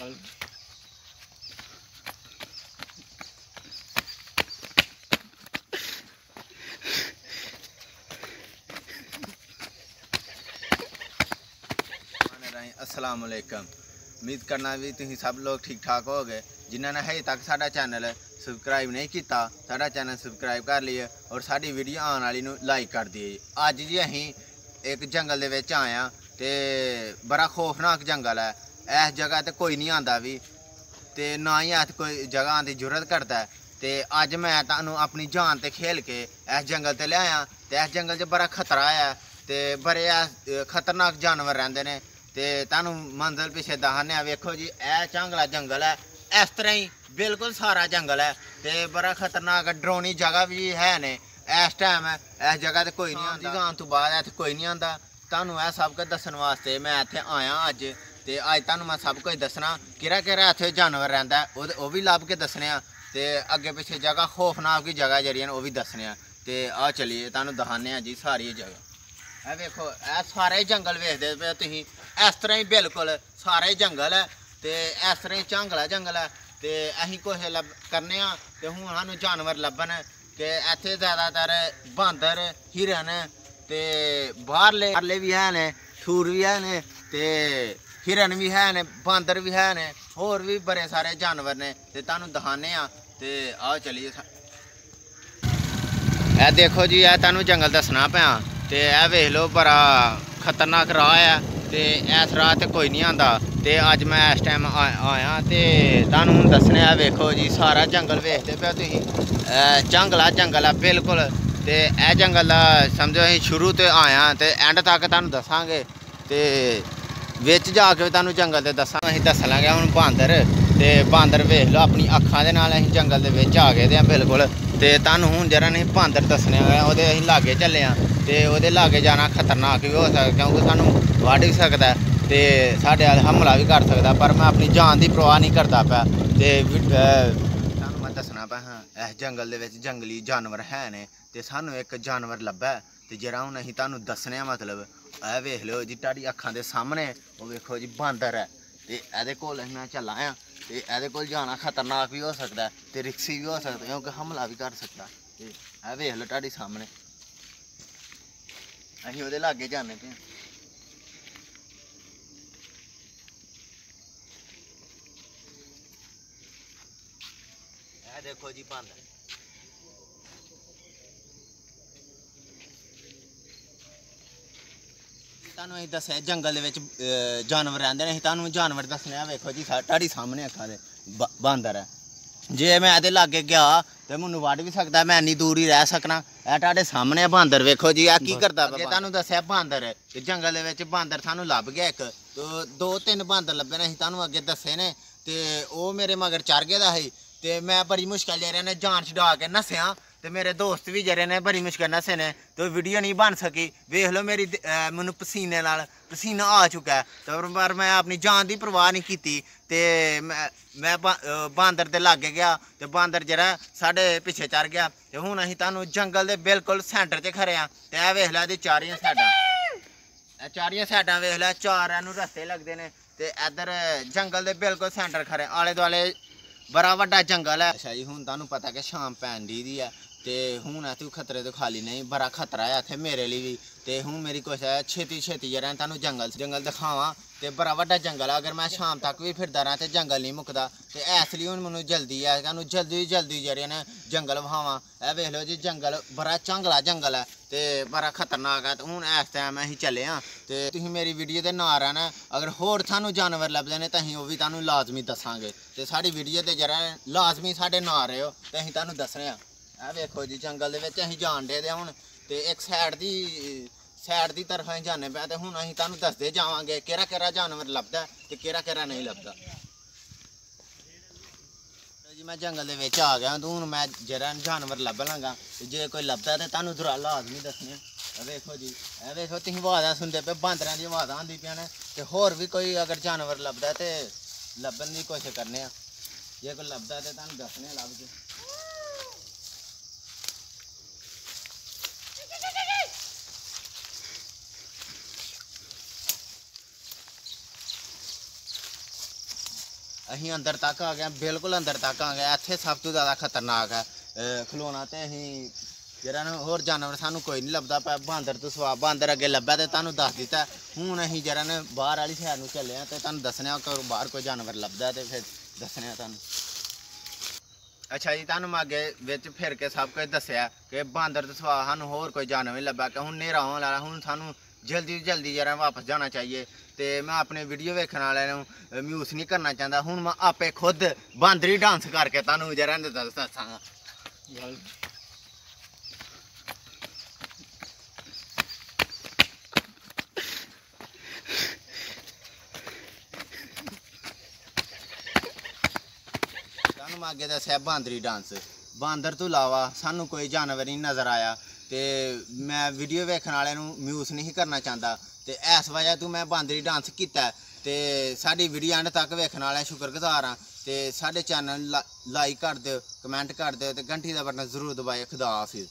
ਗੱਲ ਅਸਲਾਮ ਅਲੈਕਮ ਉਮੀਦ ਕਰਨਾ ਵੀ ਤੁਸੀਂ ਸਭ ਲੋਕ ਠੀਕ ਠਾਕ ਹੋਗੇ ਜਿਨ੍ਹਾਂ ਨੇ ਹਜੇ ਤੱਕ ਸਾਡਾ ਚੈਨਲ ਸਬਸਕ੍ਰਾਈਬ ਨਹੀਂ ਕੀਤਾ ਸਾਡਾ ਚੈਨਲ ਸਬਸਕ੍ਰਾਈਬ ਕਰ ਲਈਏ ਔਰ ਸਾਡੀ ਵੀਡੀਓ ਆਉਣ ਵਾਲੀ ਨੂੰ ਲਾਈਕ ਕਰ ਦਈਏ ਅੱਜ ਜੀ ਅਸੀਂ ਇੱਕ ਜੰਗਲ ਦੇ ਵਿੱਚ ਆਇਆ ਤੇ ਬੜਾ ਖੌਫਨਾਕ ਜੰਗਲ ਹੈ ਇਸ ਜਗ੍ਹਾ ਤੇ ਕੋਈ ਨਹੀਂ ਆਂਦਾ ਵੀ ਤੇ ਨਾ ਹੀ ਇੱਥੇ ਕੋਈ ਜਗ੍ਹਾ ਆਉਣ ਦੀ ਜ਼ਰੂਰਤ ਕਰਦਾ। ਤੇ ਅੱਜ ਮੈਂ ਤੁਹਾਨੂੰ ਆਪਣੀ ਜਾਨ ਤੇ ਖੇਲ ਕੇ ਇਸ ਜੰਗਲ ਤੇ ਲਿਆਇਆ ਤੇ ਇਸ ਜੰਗਲ 'ਚ ਬੜਾ ਖਤਰਾ ਹੈ ਤੇ ਬੜੇ ਆ ਖਤਰਨਾਕ ਜਾਨਵਰ ਰਹਿੰਦੇ ਨੇ ਤੇ ਤੁਹਾਨੂੰ ਮੰਜ਼ਲ ਪਿੱਛੇ ਦਹਾਨੇ ਆ ਵੇਖੋ ਜੀ ਇਹ ਚਾਂਗਲਾ ਜੰਗਲ ਹੈ। ਇਸ ਤਰ੍ਹਾਂ ਹੀ ਬਿਲਕੁਲ ਸਾਰਾ ਜੰਗਲ ਹੈ ਤੇ ਬੜਾ ਖਤਰਨਾਕ ਡਰੋਨੀ ਜਗ੍ਹਾ ਵੀ ਹੈ ਨੇ। ਇਸ ਟਾਈਮ ਇਸ ਜਗ੍ਹਾ ਤੇ ਕੋਈ ਨਹੀਂ ਆਉਂਦਾ ਜਾਣ ਤੋਂ ਬਾਅਦ ਇੱਥੇ ਕੋਈ ਨਹੀਂ ਆਉਂਦਾ ਤੁਹਾਨੂੰ ਇਹ ਸਭ ਕੁਝ ਦੱਸਣ ਵਾਸਤੇ ਮੈਂ ਇੱਥੇ ਆਇਆ ਅੱਜ। ਤੇ ਅੱਜ ਤੁਹਾਨੂੰ ਮੈਂ ਸਭ ਕੁਝ ਦੱਸਣਾ ਕਿਹੜਾ ਕਿਹੜਾ ਇੱਥੇ ਜਾਨਵਰ ਰਹਿੰਦਾ ਉਹ ਵੀ ਲੱਭ ਕੇ ਦੱਸਣੇ ਆ। ਤੇ ਅੱਗੇ ਪਿੱਛੇ ਜਗ੍ਹਾ ਖੌਫਨਾਕ ਦੀ ਜਗ੍ਹਾ ਜਿਹੜੀਆਂ ਨੇ, ਉਹ ਵੀ ਦੱਸਣੇ ਆ। ਤੇ ਆ ਚਲਿਏ, ਤੁਹਾਨੂੰ ਦਿਖਾਣੇ ਆ ਜੀ ਸਾਰੀ ਜਗ੍ਹਾ। ਇਹ ਵੇਖੋ, ਇਹ ਸਾਰੇ ਜੰਗਲ ਵੇਖਦੇ ਪਏ ਤੁਸੀਂ। ਇਸ ਤਰ੍ਹਾਂ ਹੀ ਬਿਲਕੁਲ ਸਾਰੇ ਜੰਗਲ ਹੈ ਤੇ ਇਸ ਤਰ੍ਹਾਂ ਹੀ ਝਾਂਗਲਾ ਜੰਗਲ ਹੈ। ਤੇ ਅਸੀਂ ਕੁਛ ਕਰਨੇ ਆ ਤੇ ਹੁਣ ਸਾਨੂੰ ਜਾਨਵਰ ਲੱਭਣ ਕਿ ਇੱਥੇ ਜ਼ਿਆਦਾਤਰ ਬਾਂਦਰ, ਹਿਰਨ ਤੇ ਬਾਹਰਲੇ ਬਾਹਰਲੇ ਵੀ ਹੈ ਨੇ, ਸੂਰ ਵੀ ਹੈ ਨੇ ਤੇ ਹਿਰਨ ਵੀ ਹੈ ਨੇ, ਬਾਂਦਰ ਵੀ ਹੈ ਨੇ, ਹੋਰ ਵੀ ਬੜੇ ਸਾਰੇ ਜਾਨਵਰ ਨੇ। ਤੇ ਤੁਹਾਨੂੰ ਦਿਖਾਣੇ ਆ ਤੇ ਆਓ ਚਲੀਏ ਇਹ ਦੇਖੋ ਜੀ, ਇਹ ਤੁਹਾਨੂੰ ਜੰਗਲ ਦੱਸਣਾ ਪਿਆ। ਤੇ ਇਹ ਵੇਖ ਲਓ, ਬੜਾ ਖਤਰਨਾਕ ਰਾਹ ਆ। ਤੇ ਇਸ ਰਾਹ ਤੇ ਕੋਈ ਨਹੀਂ ਆਂਦਾ ਤੇ ਅੱਜ ਮੈਂ ਇਸ ਟਾਈਮ ਆਇਆ ਤੇ ਤੁਹਾਨੂੰ ਹੁਣ ਦੱਸਣੇ ਆ ਵੇਖੋ ਜੀ, ਸਾਰਾ ਜੰਗਲ ਵੇਖਦੇ ਪਿਆ ਤੁਸੀਂ। ਇਹ ਜੰਗਲਾ ਜੰਗਲ ਆ, ਬਿਲਕੁਲ। ਤੇ ਇਹ ਜੰਗਲ ਸਮਝੋ ਅਸੀਂ ਸ਼ੁਰੂ ਤੇ ਆਇਆ ਤੇ ਐਂਡ ਤੱਕ ਤੁਹਾਨੂੰ ਦੱਸਾਂਗੇ। ਤੇ ਵਿੱਚ ਜਾ ਕੇ ਵੀ ਤੁਹਾਨੂੰ ਜੰਗਲ ਤੇ ਦੱਸਾਂ ਅਸੀਂ ਦੱਸ ਲਾਂਗੇ ਹੁਣ ਬਾਂਦਰ। ਤੇ ਬਾਂਦਰ ਵੇਖ ਲਓ, ਆਪਣੀ ਅੱਖਾਂ ਦੇ ਨਾਲ ਅਸੀਂ ਜੰਗਲ ਦੇ ਵਿੱਚ ਆ ਗਏ ਦੇ ਆ ਬਿਲਕੁਲ। ਤੇ ਤੁਹਾਨੂੰ ਹੁਣ ਜਿਹੜਾ ਨਹੀਂ ਬਾਂਦਰ ਦੱਸਣੇ ਆ, ਉਹਦੇ ਅਸੀਂ ਲਾਗੇ ਚੱਲੇ ਆ। ਤੇ ਉਹਦੇ ਲਾਗੇ ਜਾਣਾ ਖਤਰਨਾਕ ਵੀ ਹੋ ਸਕਦਾ, ਕਿਉਂਕਿ ਸਾਨੂੰ ਵੱਢ ਵੀ ਸਕਦਾ ਹੈ। ਤੇ ਸਾਡੇ ਨਾਲ ਹਮਲਾ ਵੀ ਕਰ ਸਕਦਾ, ਪਰ ਮੈਂ ਆਪਣੀ ਜਾਨ ਦੀ ਪਰਵਾਹ ਨਹੀਂ ਕਰਦਾ ਪਿਆ। ਤੇ ਦੱਸਣਾ ਪਿਆ ਹਾਂ ਇਸ ਜੰਗਲ ਦੇ ਵਿੱਚ ਜੰਗਲੀ ਜਾਨਵਰ ਹੈ ਨੇ ਤੇ ਸਾਨੂੰ ਇੱਕ ਜਾਨਵਰ ਲੱਭਾ। ਹੈ ਤੇ ਜਿਹੜਾ ਹੁਣ ਅਸੀਂ ਤੁਹਾਨੂੰ ਦੱਸਣੇ ਮਤਲਬ, ਇਹ ਵੇਖ ਲਿਓ ਜੀ ਤੁਹਾਡੀ ਅੱਖਾਂ ਦੇ ਸਾਹਮਣੇ, ਉਹ ਵੇਖੋ ਜੀ ਬਾਂਦਰ ਹੈ। ਤੇ ਇਹਦੇ ਕੋਲ ਅਸੀਂ ਨਾ ਚੱਲਾਂ ਆ, ਤੇ ਇਹਦੇ ਕੋਲ ਜਾਣਾ ਖਤਰਨਾਕ ਵੀ ਹੋ ਸਕਦਾ ਹੈ ਤੇ ਰਿਕਸੀ ਵੀ ਹੋ ਸਕਦਾ, ਕਿਉਂਕਿ ਹਮਲਾ ਵੀ ਕਰ ਸਕਦਾ। ਤੇ ਇਹ ਵੇਖ ਲਓ ਤੁਹਾਡੇ ਸਾਹਮਣੇ। ਅਸੀਂ ਉਹਦੇ ਲਾਗੇ ਜਾਂਦੇ ਪਏ ਇਹ ਦੇਖੋ ਜੀ ਬਾਂਦਰ ਤੁਹਾਨੂੰ ਅਸੀਂ ਦੱਸਿਆ ਜੰਗਲ ਦੇ ਵਿੱਚ ਜਾਨਵਰ ਰਹਿੰਦੇ ਨੇ। ਅਸੀਂ ਤੁਹਾਨੂੰ ਜਾਨਵਰ ਦੱਸਣੇ ਆ ਵੇਖੋ ਜੀ ਤੁਹਾਡੀ ਸਾਹਮਣੇ ਅੱਖਾਂ ਦੇ ਬਾਂਦਰ ਹੈ ਜੇ ਮੈਂ ਇਹਦੇ ਲਾਗੇ ਗਿਆ ਤੇ ਮੈਨੂੰ ਵੱਢ ਵੀ ਸਕਦਾ ਮੈਂ ਇੰਨੀ ਦੂਰ ਹੀ ਰਹਿ ਸਕਣਾ। ਇਹ ਤੁਹਾਡੇ ਸਾਹਮਣੇ ਬਾਂਦਰ ਵੇਖੋ ਜੀ ਆ ਕੀ ਕਰਦਾ ਅੱਗੇ ਤੁਹਾਨੂੰ ਦੱਸਿਆ ਬਾਂਦਰ ਤੇ ਜੰਗਲ ਦੇ ਵਿੱਚ ਬਾਂਦਰ ਸਾਨੂੰ ਲੱਭ ਗਿਆ ਇੱਕ। ਦੋ ਤਿੰਨ ਬਾਂਦਰ ਲੱਭੇ ਨੇ ਅਸੀਂ ਤੁਹਾਨੂੰ ਅੱਗੇ ਦੱਸੇ ਨੇ। ਤੇ ਉਹ ਮੇਰੇ ਮਗਰ ਚੜ ਗਿਆ ਦਾ ਸੀ। ਤੇ ਮੈਂ ਬੜੀ ਮੁਸ਼ਕਲ ਜਿਹੜੇ ਨੇ ਜਾਨ ਛਡਾ ਕੇ ਨਸਿਆ ਤੇ ਮੇਰੇ ਦੋਸਤ ਵੀ ਜਿਹੜੇ ਨੇ ਬੜੀ ਮੁਸ਼ਕਲ ਨਸੇ ਨੇ ਤੇ ਵੀਡੀਓ ਨਹੀਂ ਬਣ ਸਕੀ। ਵੇਖ ਲਓ ਮੇਰੀ ਦ- ਅਹ ਮੈਨੂੰ ਪਸੀਨੇ ਨਾਲ ਪਸੀਨਾ ਆ ਚੁੱਕਾ ਹੈ। ਤੇ ਪਰ ਮੈਂ ਆਪਣੀ ਜਾਨ ਦੀ ਪਰਵਾਹ ਨਹੀਂ ਕੀਤੀ ਤੇ ਮੈਂ ਮੈਂ ਬਾ- ਅਹ ਬਾਂਦਰ ਦੇ ਲਾਗੇ ਗਿਆ ਤੇ ਬਾਂਦਰ ਜਿਹੜਾ ਸਾਡੇ ਪਿੱਛੇ ਚੜ ਗਿਆ ਤੇ ਹੁਣ ਅਸੀਂ ਤੁਹਾਨੂੰ ਜੰਗਲ ਦੇ ਬਿਲਕੁਲ ਸੈਂਟਰ 'ਚ ਖੜੇ ਆ ਤੇ ਇਹ ਵੇਖ ਲੈ ਇਹਦੀ ਚਾਰੀਆਂ ਸਾਈਡਾਂ। ਇਹ ਚਾਰੀਆਂ ਸਾਈਡਾਂ ਵੇਖ ਲੈ ਚਾਰਾਂ ਨੂੰ ਰਸਤੇ ਲੱਗਦੇ ਨੇ ਤੇ ਇੱਧਰ ਜੰਗਲ ਦੇ ਬਿਲਕੁਲ ਸੈਂਟਰ ਖੜੇ ਆਲੇ ਦੁਆਲੇ ਬੜਾ ਵੱਡਾ ਜੰਗਲ ਹੈ। ਅੱਛਾ ਜੀ, ਹੁਣ ਤੁਹਾਨੂੰ ਪਤਾ ਕਿ ਸ਼ਾਮ ਪੈਣ ਦੀ ਦੀ ਹੈ ਤੇ ਹੁਣ ਇਹ ਤੂੰ ਖਤਰੇ ਤੋਂ ਖਾਲੀ ਨਹੀਂ, ਬੜਾ ਖਤਰਾ ਹੈ ਇੱਥੇ ਮੇਰੇ ਲਈ ਵੀ। ਤੇ ਹੁਣ ਮੇਰੀ ਕੋਸ਼ਿਸ਼ ਹੈ ਛੇਤੀ ਛੇਤੀ ਜਿਹੜਾ ਤੁਹਾਨੂੰ ਜੰਗਲ ਜੰਗਲ ਦਿਖਾਵਾਂ। ਤੇ ਬੜਾ ਵੱਡਾ ਜੰਗਲ ਆ। ਅਗਰ ਮੈਂ ਸ਼ਾਮ ਤੱਕ ਵੀ ਫਿਰਦਾ ਰਹਾਂ ਤੇ ਜੰਗਲ ਨਹੀਂ ਮੁੱਕਦਾ। ਤੇ ਇਸ ਲਈ ਹੁਣ ਮੈਨੂੰ ਜਲਦੀ ਹੈ ਤੁਹਾਨੂੰ ਜਲਦੀ ਜਲਦੀ ਜਿਹੜੇ ਨੇ ਜੰਗਲ ਵਹਾਵਾਂ ਇਹ ਵੇਖ ਲਓ ਜੀ, ਜੰਗਲ ਬੜਾ ਚੰਗਲਾ ਜੰਗਲ ਹੈ ਤੇ ਬੜਾ ਖਤਰਨਾਕ ਹੈ ਤੇ ਹੁਣ ਇਸ ਟਾਈਮ ਅਸੀਂ ਚੱਲੇ ਆ ਤੇ ਤੁਸੀਂ ਮੇਰੀ ਵੀਡੀਓ ਦੇ ਨਾਲ ਰਹਿਣਾ। ਅਗਰ ਹੋਰ ਤੁਹਾਨੂੰ ਜਾਨਵਰ ਲੱਭਦੇ ਨੇ ਤਾਂ ਅਸੀਂ ਉਹ ਵੀ ਤੁਹਾਨੂੰ ਲਾਜ਼ਮੀ ਦੱਸਾਂਗੇ। ਤੇ ਸਾਡੀ ਵੀਡੀਓ ਤੇ ਜਰਾ ਲਾਜ਼ਮੀ ਸਾਡੇ ਨਾਲ ਰਹੋ ਤੇ ਅਸੀਂ ਤੁਹਾਨੂੰ ਦੱਸਣੇ ਆ। ਇਹ ਵੇਖੋ ਜੀ, ਜੰਗਲ ਦੇ ਵਿੱਚ ਅਸੀਂ ਜਾਣ ਦੇ ਦੇ ਹੁਣ ਤੇ ਇੱਕ ਸਾਈਡ ਦੀ ਸਾਈਡ ਦੀ ਤਰਫ ਅਸੀਂ ਜਾਣੇ ਪਿਆ ਤੇ ਹੁਣ ਅਸੀਂ ਤੁਹਾਨੂੰ ਦੱਸਦੇ ਜਾਵਾਂਗੇ ਕਿਹੜਾ ਕਿਹੜਾ ਜਾਨਵਰ ਲੱਭਦਾ ਤੇ ਕਿਹੜਾ ਕਿਹੜਾ ਨਹੀਂ ਲੱਭਦਾ। ਜੀ, ਮੈਂ ਜੰਗਲ ਦੇ ਵਿੱਚ ਆ ਗਿਆ, ਤੇ ਹੁਣ ਮੈਂ ਜਿਹੜਾ ਜਾਨਵਰ ਲੱਭ ਲਾਂਗਾ ਜੇ ਕੋਈ ਲੱਭਦਾ ਤੇ ਤੁਹਾਨੂੰ ਦੁਰਾਲਾ ਆਦਮੀ ਦੱਸਣੇ ਆ। ਵੇਖੋ ਜੀ, ਇਹ ਵੇਖੋ, ਤੁਸੀਂ ਆਵਾਜ਼ਾਂ ਸੁਣਦੇ ਪਏ, ਬਾਂਦਰਾਂ ਦੀ ਆਵਾਜ਼ਾਂ ਆਉਂਦੀ ਪਈਆਂ ਨੇ, ਤੇ ਹੋਰ ਵੀ ਕੋਈ ਅਗਰ ਜਾਨਵਰ ਲੱਭਦਾ ਤੇ ਲੱਭਣ ਦੀ ਕੋਸ਼ਿਸ਼ ਕਰਨੇ ਆ। ਜੇ ਕੋਈ ਲੱਭਦਾ ਤੇ ਤੁਹਾਨੂੰ ਦੱਸਣੇ ਆ, ਲੱਭ ਜੇ ਅਸੀਂ ਅੰਦਰ ਤੱਕ ਆ ਗਏ ਬਿਲਕੁਲ ਅੰਦਰ ਤੱਕ ਆ ਗਏ ਇੱਥੇ ਸਭ ਤੋਂ ਜ਼ਿਆਦਾ ਖਤਰਨਾਕ ਹੈ ਖਲੋਣਾ ਤੇ ਅਸੀਂ ਜਿਹੜਾ ਨਾ ਹੋਰ ਜਾਨਵਰ ਸਾਨੂੰ ਕੋਈ ਨਹੀਂ ਲੱਭਦਾ ਪਿਆ। ਬਾਂਦਰ ਤੋਂ ਸਵਾ ਬਾਂਦਰ ਅੱਗੇ ਲੱਭਿਆ ਤੇ ਤੁਹਾਨੂੰ ਦੱਸ ਦਿੱਤਾ ਹੁਣ ਅਸੀਂ ਜਿਹੜਾ ਨਾ ਬਾਹਰ ਵਾਲੀ ਸਾਈਡ ਨੂੰ ਚੱਲੇ ਆ ਤੇ ਤੁਹਾਨੂੰ ਦੱਸਣਾ ਕਿ ਬਾਹਰ ਕੋਈ ਜਾਨਵਰ ਲੱਭਦਾ ਤੇ ਫਿਰ ਦੱਸਣਾ ਤੁਹਾਨੂੰ। ਅੱਛਾ ਜੀ, ਤੁਹਾਨੂੰ ਮੈਂ ਅੱਗੇ ਵਿੱਚ ਫਿਰ ਕੇ ਸਭ ਕੁਝ ਦੱਸਿਆ ਕਿ ਬਾਂਦਰ ਤੋਂ ਸਵਾ ਸਾਨੂੰ ਹੋਰ ਕੋਈ ਜਾਨਵਰ ਨਹੀਂ ਲੱਭਾ ਕਿ ਹੁਣ ਹਨੇਰਾ ਹੋਣ ਵਾਲਾ, ਹੁਣ ਸਾਨੂੰ ਜਲਦੀ ਤੋਂ ਜਲਦੀ ਜਿਹੜਾ ਵਾਪਸ ਜਾਣਾ ਚਾਹੀਏ। ਤੇ ਮੈਂ ਆਪਣੇ ਵੀਡੀਓ ਵੇਖਣ ਵਾਲਿਆਂ ਨੂੰ ਮਿਊਸ ਨਹੀਂ ਕਰਨਾ ਚਾਹੁੰਦਾ। ਹੁਣ ਮੈਂ ਆਪੇ ਖੁਦ ਬਾਂਦਰੀ ਡਾਂਸ ਕਰਕੇ ਤੁਹਾਨੂੰ ਜਰਾ ਦੱਸ ਦੱਸਾਂਗਾ। ਤੁਹਾਨੂੰ ਮੈਂ ਅੱਗੇ ਦੱਸਿਆ ਬਾਂਦਰੀ ਡਾਂਸ ਬਾਂਦਰ ਤੋਂ ਇਲਾਵਾ ਸਾਨੂੰ ਕੋਈ ਜਾਨਵਰ ਨਹੀਂ ਨਜ਼ਰ ਆਇਆ ਤੇ ਮੈਂ ਵੀਡੀਓ ਵੇਖਣ ਵਾਲਿਆਂ ਨੂੰ ਮਿਊਸ ਨਹੀਂ ਕਰਨਾ ਚਾਹੁੰਦਾ। ਤੇ ਇਸ ਵਜ੍ਹਾ ਤੋਂ ਮੈਂ ਬਾਂਦਰੀ ਡਾਂਸ ਕੀਤਾ। ਤੇ ਸਾਡੀ ਵੀਡੀਓ ਐਂਡ ਤੱਕ ਵੇਖਣ ਵਾਲਿਆਂ ਸ਼ੁਕਰਗੁਜ਼ਾਰ ਹਾਂ। ਤੇ ਸਾਡੇ ਚੈਨਲ ਲਾਈਕ ਕਰ ਦਿਓ ਕਮੈਂਟ ਕਰ ਦਿਓ ਤੇ ਘੰਟੀ ਦਾ ਬਟਨ ਜ਼ਰੂਰ ਦਬਾਇਓ। ਖੁਦਾ ਹਾਫਿਜ਼।